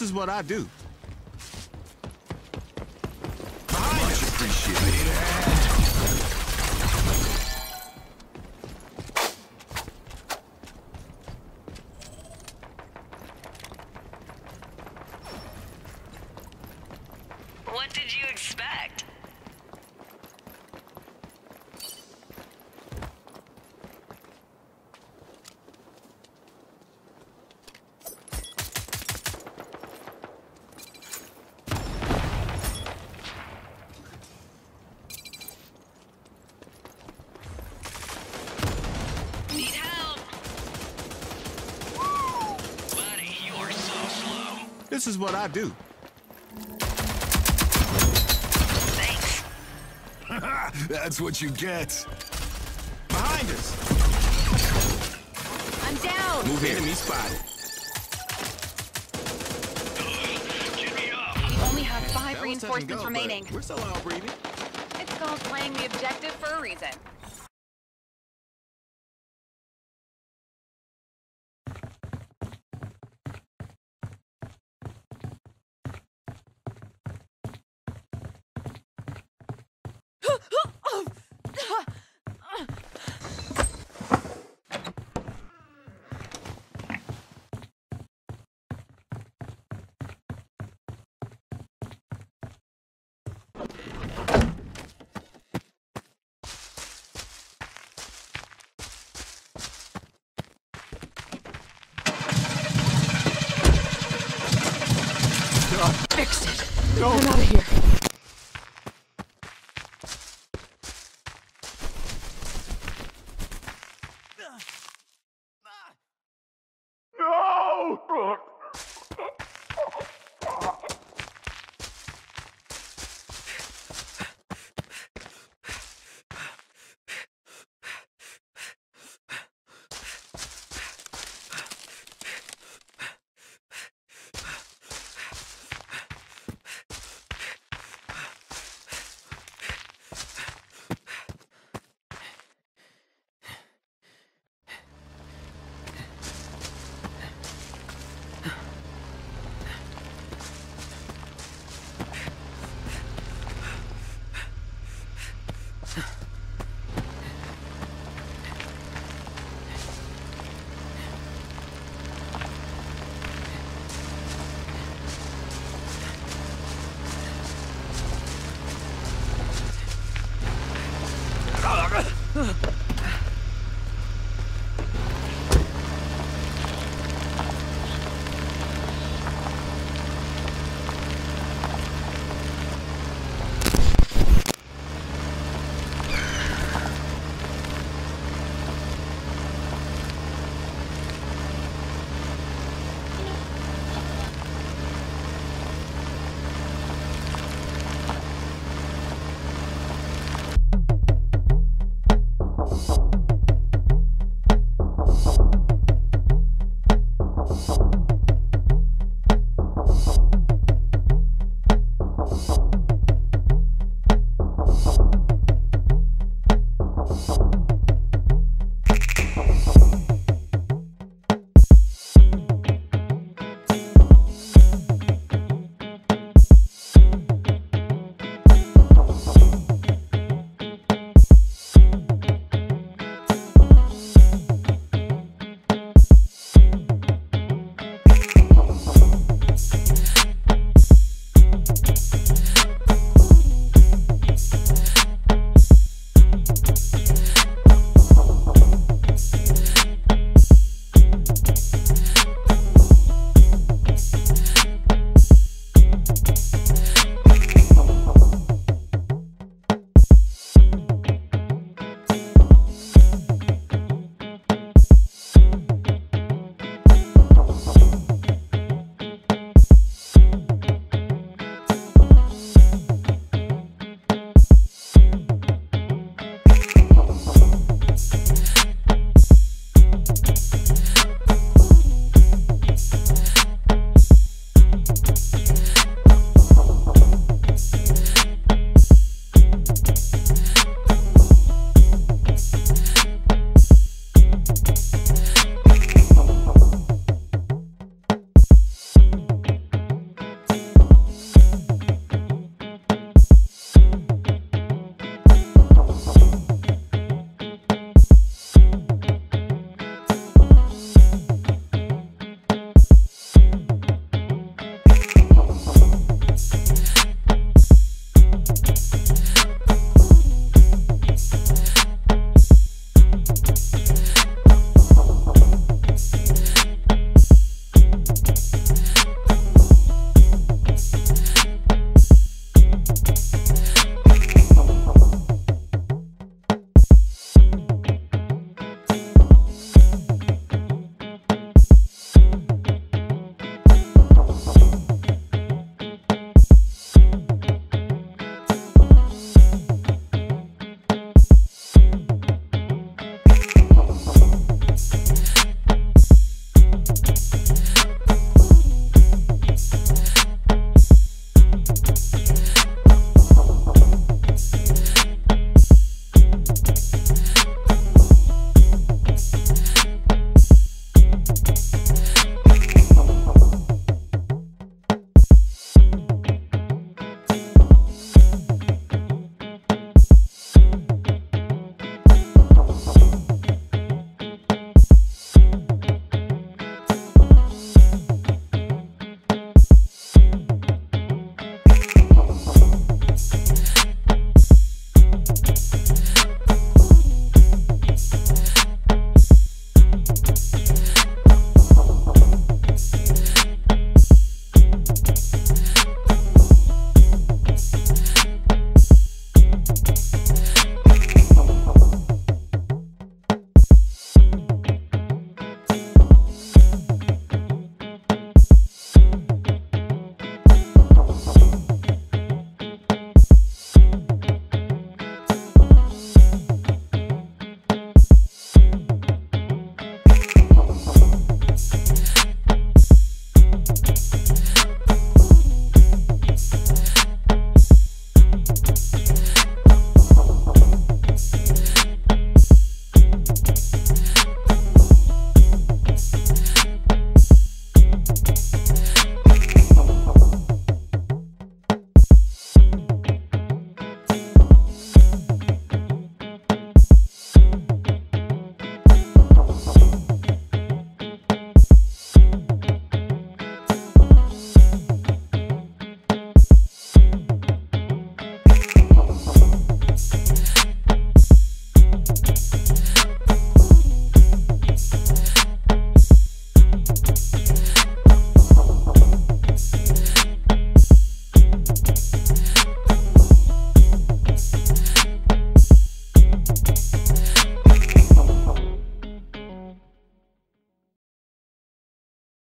This is what I do. Much appreciated. This is what I do. Thanks. That's what you get. Behind us. I'm down. Move here. enemy spotted. Get me up. We only have five That was touch and reinforcements go, remaining. We're still all breathing. It's called playing the objective for a reason. Fixed it. I'm out of here.